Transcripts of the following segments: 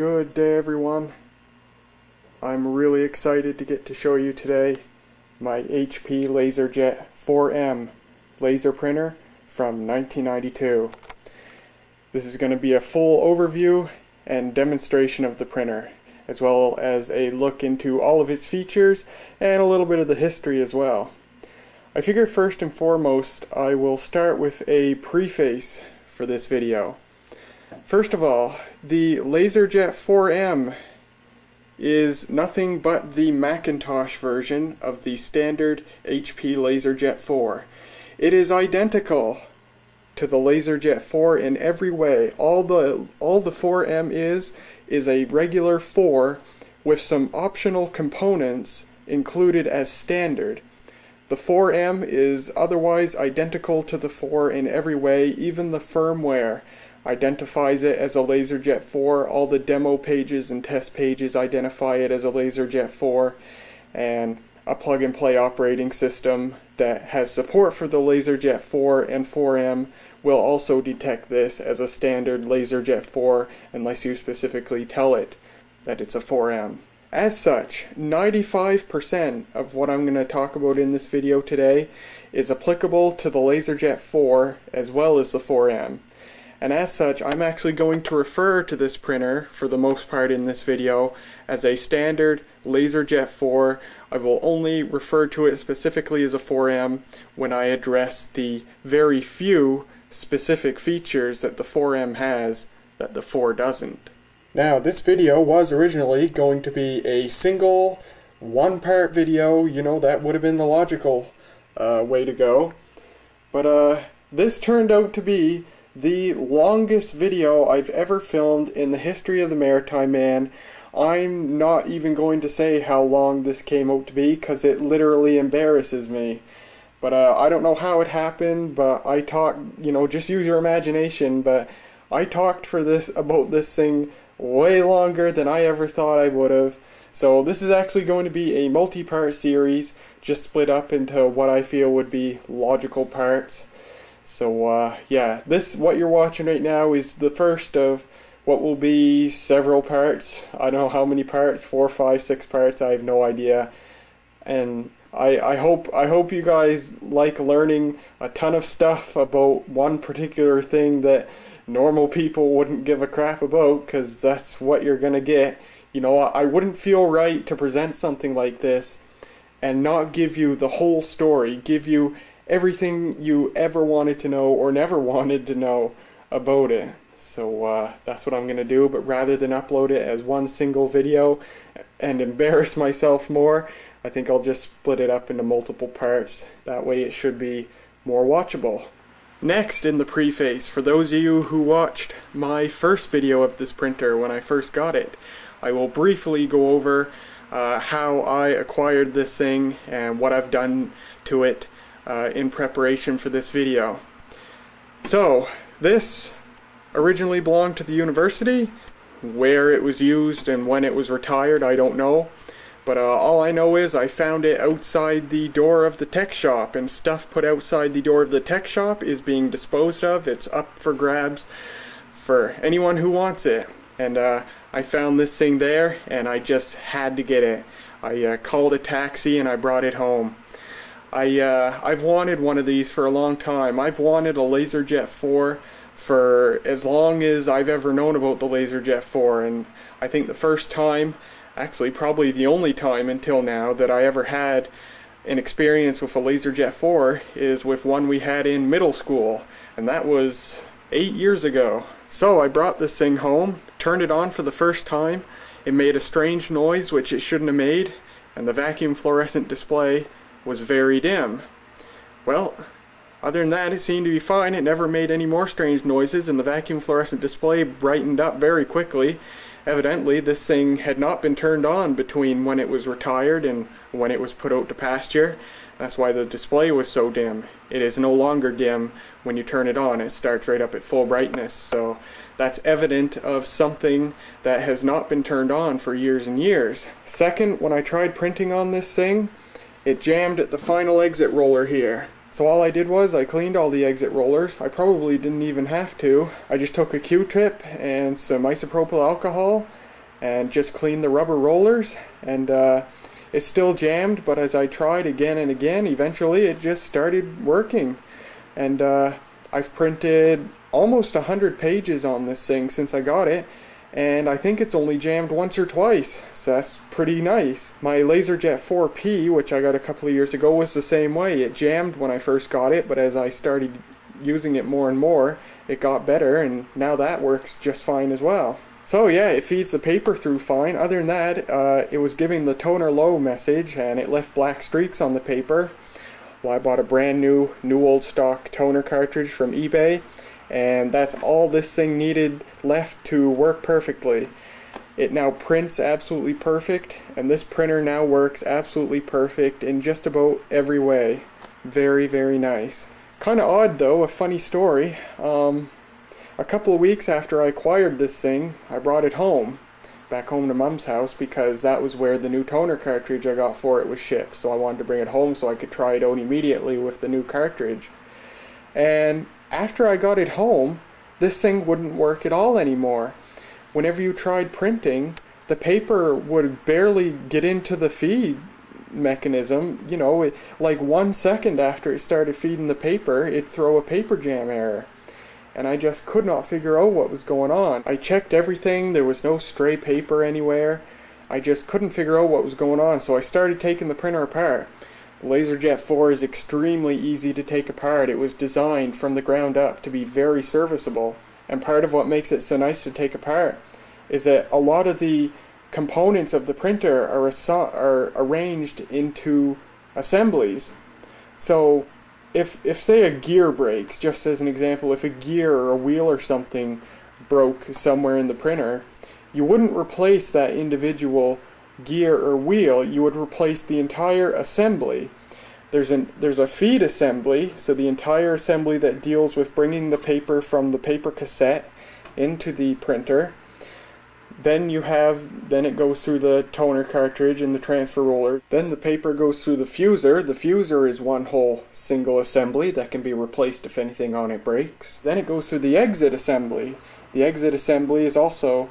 Good day everyone. I'm really excited to get to show you today my HP LaserJet 4M laser printer from 1992. This is going to be a full overview and demonstration of the printer as well as a look into all of its features and a little bit of the history as well. I figure first and foremost I will start with a preface for this video. First of all, the LaserJet 4M is nothing but the Macintosh version of the standard HP LaserJet 4. It is identical to the LaserJet 4 in every way. All the all the 4M is is a regular 4 with some optional components included as standard. The 4M is otherwise identical to the 4 in every way, even the firmware identifies it as a LaserJet 4. All the demo pages and test pages identify it as a LaserJet 4. And a plug and play operating system that has support for the LaserJet 4 and 4M will also detect this as a standard LaserJet 4 unless you specifically tell it that it's a 4M. As such, 95% of what I'm going to talk about in this video today is applicable to the LaserJet 4 as well as the 4M. And as such, I'm actually going to refer to this printer, for the most part in this video, as a standard LaserJet 4. I will only refer to it specifically as a 4M when I address the very few specific features that the 4M has that the 4 doesn't. Now, this video was originally going to be a single, one-part video. You know, that would have been the logical uh, way to go. But uh, this turned out to be the longest video I've ever filmed in the history of the Maritime Man. I'm not even going to say how long this came out to be because it literally embarrasses me. But uh, I don't know how it happened, but I talked, you know, just use your imagination, but I talked for this about this thing way longer than I ever thought I would have. So this is actually going to be a multi-part series, just split up into what I feel would be logical parts. So uh, yeah, this what you're watching right now is the first of what will be several parts. I don't know how many parts, four, five, six parts. I have no idea. And I, I hope I hope you guys like learning a ton of stuff about one particular thing that normal people wouldn't give a crap about because that's what you're gonna get. You know, I wouldn't feel right to present something like this and not give you the whole story, give you everything you ever wanted to know or never wanted to know about it. So uh, that's what I'm going to do, but rather than upload it as one single video and embarrass myself more, I think I'll just split it up into multiple parts. That way it should be more watchable. Next in the preface, for those of you who watched my first video of this printer when I first got it, I will briefly go over uh, how I acquired this thing and what I've done to it uh, in preparation for this video. So, this originally belonged to the university. Where it was used and when it was retired, I don't know. But uh, all I know is I found it outside the door of the tech shop, and stuff put outside the door of the tech shop is being disposed of. It's up for grabs for anyone who wants it. And uh, I found this thing there, and I just had to get it. I uh, called a taxi and I brought it home. I uh, I've wanted one of these for a long time. I've wanted a LaserJet 4 for as long as I've ever known about the LaserJet 4 and I think the first time, actually probably the only time until now that I ever had an experience with a LaserJet 4 is with one we had in middle school and that was 8 years ago. So I brought this thing home, turned it on for the first time, it made a strange noise which it shouldn't have made and the vacuum fluorescent display was very dim. Well, other than that, it seemed to be fine. It never made any more strange noises, and the vacuum fluorescent display brightened up very quickly. Evidently, this thing had not been turned on between when it was retired and when it was put out to pasture. That's why the display was so dim. It is no longer dim when you turn it on. It starts right up at full brightness. So that's evident of something that has not been turned on for years and years. Second, when I tried printing on this thing, it jammed at the final exit roller here. So all I did was I cleaned all the exit rollers. I probably didn't even have to. I just took a Q-tip and some isopropyl alcohol and just cleaned the rubber rollers and uh, it's still jammed but as I tried again and again eventually it just started working and uh, I've printed almost a 100 pages on this thing since I got it and I think it's only jammed once or twice, so that's pretty nice. My LaserJet 4P, which I got a couple of years ago, was the same way. It jammed when I first got it, but as I started using it more and more, it got better, and now that works just fine as well. So yeah, it feeds the paper through fine. Other than that, uh, it was giving the toner low message, and it left black streaks on the paper. Well, I bought a brand new, new old stock toner cartridge from eBay, and that's all this thing needed left to work perfectly. It now prints absolutely perfect, and this printer now works absolutely perfect in just about every way. Very, very nice. Kind of odd though, a funny story. Um, a couple of weeks after I acquired this thing, I brought it home, back home to Mom's house, because that was where the new toner cartridge I got for it was shipped. So I wanted to bring it home so I could try it out immediately with the new cartridge. And after I got it home, this thing wouldn't work at all anymore. Whenever you tried printing, the paper would barely get into the feed mechanism, you know, it, like one second after it started feeding the paper, it'd throw a paper jam error. And I just could not figure out what was going on. I checked everything, there was no stray paper anywhere. I just couldn't figure out what was going on, so I started taking the printer apart. LaserJet 4 is extremely easy to take apart. It was designed from the ground up to be very serviceable. And part of what makes it so nice to take apart is that a lot of the components of the printer are, are arranged into assemblies. So if, if say a gear breaks, just as an example, if a gear or a wheel or something broke somewhere in the printer, you wouldn't replace that individual gear or wheel, you would replace the entire assembly. There's, an, there's a feed assembly, so the entire assembly that deals with bringing the paper from the paper cassette into the printer. Then you have, then it goes through the toner cartridge and the transfer roller. Then the paper goes through the fuser. The fuser is one whole single assembly that can be replaced if anything on it breaks. Then it goes through the exit assembly. The exit assembly is also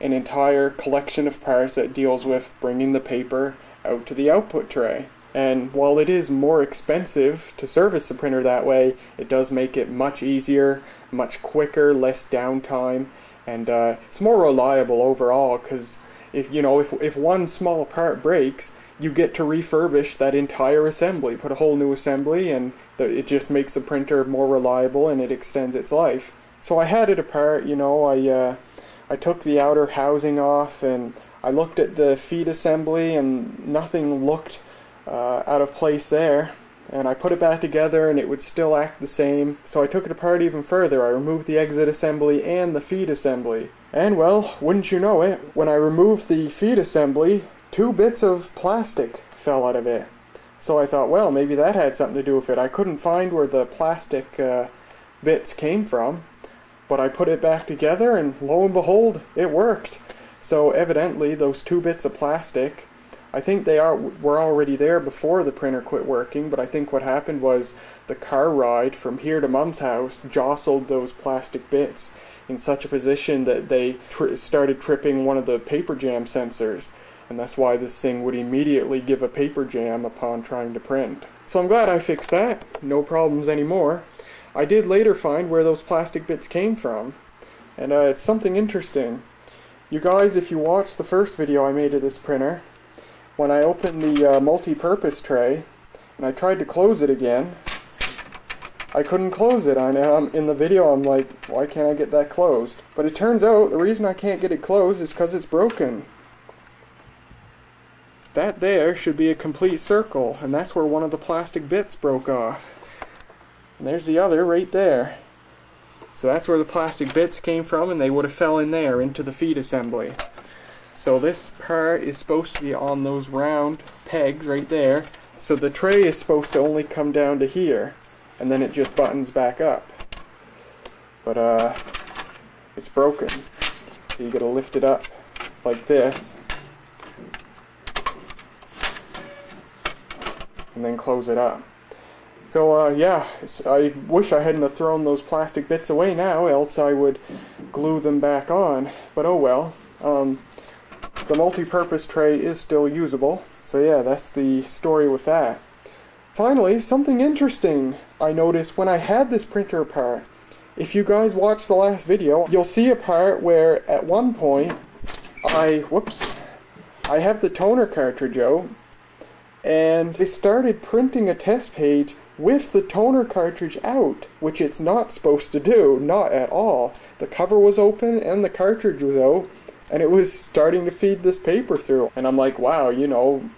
an entire collection of parts that deals with bringing the paper out to the output tray. And while it is more expensive to service the printer that way, it does make it much easier, much quicker, less downtime, and uh, it's more reliable overall because if you know if if one small part breaks, you get to refurbish that entire assembly, put a whole new assembly, and the, it just makes the printer more reliable and it extends its life. So I had it apart, you know, I uh, I took the outer housing off and I looked at the feed assembly and nothing looked uh, out of place there and I put it back together and it would still act the same. So I took it apart even further. I removed the exit assembly and the feed assembly. And well, wouldn't you know it, when I removed the feed assembly, two bits of plastic fell out of it. So I thought, well, maybe that had something to do with it. I couldn't find where the plastic uh, bits came from, but I put it back together and lo and behold, it worked. So evidently those two bits of plastic I think they are were already there before the printer quit working, but I think what happened was the car ride from here to Mom's house jostled those plastic bits in such a position that they started tripping one of the paper jam sensors, and that's why this thing would immediately give a paper jam upon trying to print. So I'm glad I fixed that. No problems anymore. I did later find where those plastic bits came from, and uh, it's something interesting. You guys, if you watched the first video I made of this printer, when I opened the uh, multi-purpose tray and I tried to close it again, I couldn't close it. I know I'm, in the video I'm like, why can't I get that closed? But it turns out the reason I can't get it closed is because it's broken. That there should be a complete circle, and that's where one of the plastic bits broke off. And there's the other right there. So that's where the plastic bits came from, and they would have fell in there into the feed assembly. So this part is supposed to be on those round pegs right there. So the tray is supposed to only come down to here, and then it just buttons back up. But uh, it's broken. So you gotta lift it up like this. And then close it up. So uh, yeah, I wish I hadn't thrown those plastic bits away now, else I would glue them back on. But oh well. Um, the multi-purpose tray is still usable. So yeah, that's the story with that. Finally, something interesting I noticed when I had this printer apart. If you guys watched the last video, you'll see a part where at one point I, whoops, I have the toner cartridge out and they started printing a test page with the toner cartridge out, which it's not supposed to do, not at all. The cover was open and the cartridge was out, and it was starting to feed this paper through. And I'm like, wow, you know,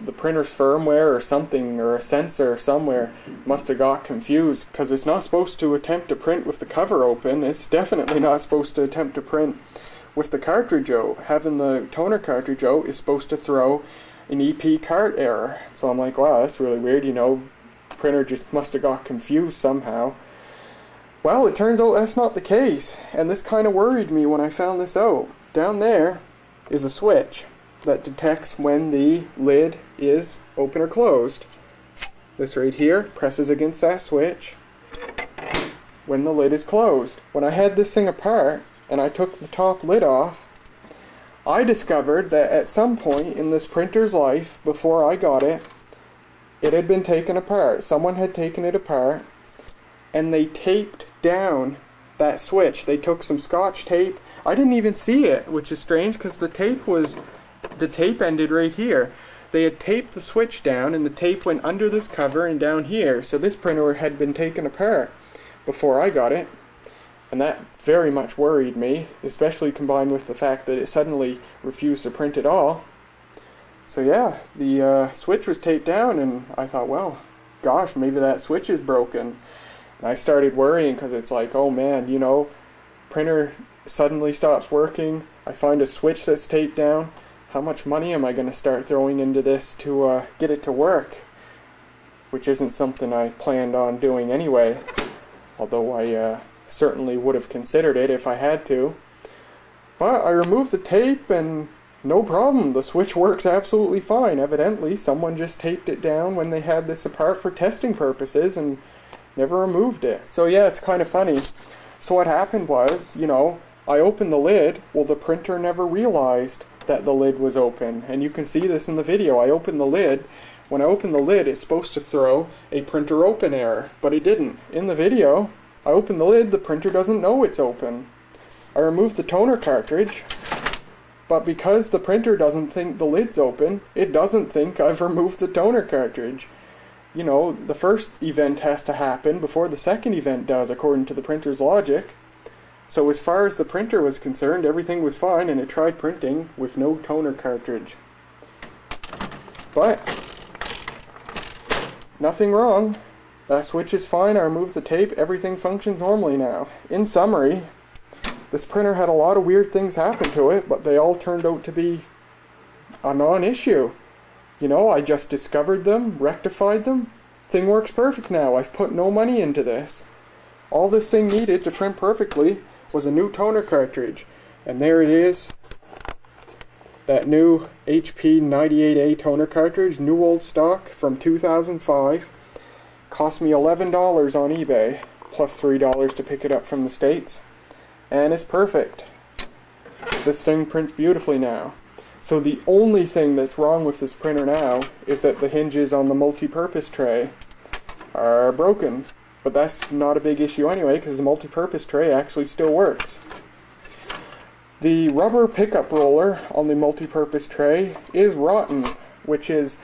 the printer's firmware or something, or a sensor somewhere, must have got confused, because it's not supposed to attempt to print with the cover open. It's definitely not supposed to attempt to print with the cartridge out. Having the toner cartridge out is supposed to throw an EP cart error. So I'm like, wow, that's really weird, you know, printer just must have got confused somehow. Well, it turns out that's not the case, and this kind of worried me when I found this out. Down there is a switch that detects when the lid is open or closed. This right here presses against that switch when the lid is closed. When I had this thing apart and I took the top lid off, I discovered that at some point in this printer's life, before I got it, it had been taken apart. Someone had taken it apart and they taped down that switch. They took some scotch tape. I didn't even see it, which is strange because the tape was the tape ended right here. They had taped the switch down and the tape went under this cover and down here. So this printer had been taken apart before I got it. And that very much worried me, especially combined with the fact that it suddenly refused to print at all. So yeah, the uh, switch was taped down, and I thought, well, gosh, maybe that switch is broken. And I started worrying because it's like, oh man, you know, printer suddenly stops working. I find a switch that's taped down. How much money am I going to start throwing into this to uh, get it to work? Which isn't something I planned on doing anyway, although I uh, certainly would have considered it if I had to. But I removed the tape and no problem, the switch works absolutely fine. Evidently, someone just taped it down when they had this apart for testing purposes and never removed it. So yeah, it's kind of funny. So what happened was, you know, I opened the lid, well the printer never realized that the lid was open. And you can see this in the video. I opened the lid. When I opened the lid, it's supposed to throw a printer open error, but it didn't. In the video, I opened the lid, the printer doesn't know it's open. I removed the toner cartridge, but because the printer doesn't think the lid's open, it doesn't think I've removed the toner cartridge. You know, the first event has to happen before the second event does, according to the printer's logic. So as far as the printer was concerned, everything was fine and it tried printing with no toner cartridge. But, nothing wrong. That switch is fine, I removed the tape, everything functions normally now. In summary, this printer had a lot of weird things happen to it, but they all turned out to be a non-issue. You know, I just discovered them, rectified them. Thing works perfect now. I've put no money into this. All this thing needed to print perfectly was a new toner cartridge. And there it is. That new HP 98A toner cartridge, new old stock from 2005. Cost me $11 on eBay, plus $3 to pick it up from the States and it's perfect. This thing prints beautifully now. So the only thing that's wrong with this printer now is that the hinges on the multi-purpose tray are broken. But that's not a big issue anyway because the multi-purpose tray actually still works. The rubber pickup roller on the multi-purpose tray is rotten, which is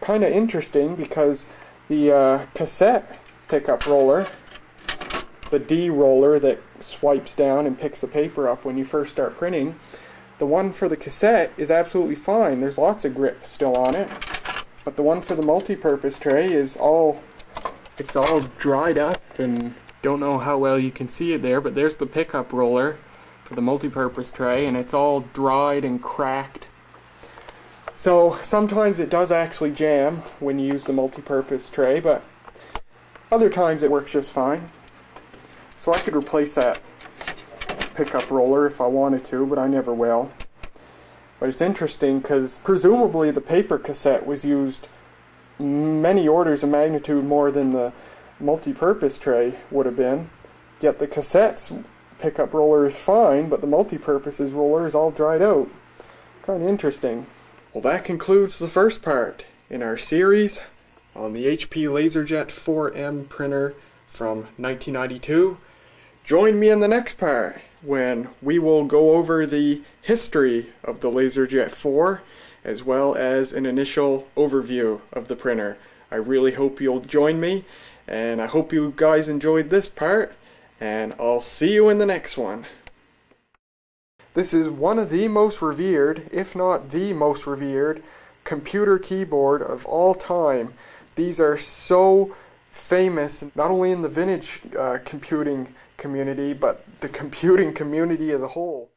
kind of interesting because the uh, cassette pickup roller the D roller that swipes down and picks the paper up when you first start printing. The one for the cassette is absolutely fine. There's lots of grip still on it. But the one for the multi-purpose tray is all it's all dried up and don't know how well you can see it there, but there's the pickup roller for the multi-purpose tray and it's all dried and cracked. So sometimes it does actually jam when you use the multi-purpose tray, but other times it works just fine. So I could replace that pickup roller if I wanted to, but I never will. But it's interesting because presumably the paper cassette was used many orders of magnitude more than the multi-purpose tray would have been. Yet the cassette's pickup roller is fine, but the multi-purpose's roller is all dried out. Kind of interesting. Well, that concludes the first part in our series on the HP LaserJet 4M printer from 1992. Join me in the next part when we will go over the history of the LaserJet 4 as well as an initial overview of the printer. I really hope you'll join me and I hope you guys enjoyed this part and I'll see you in the next one. This is one of the most revered, if not the most revered, computer keyboard of all time. These are so famous, not only in the vintage uh, computing community, but the computing community as a whole.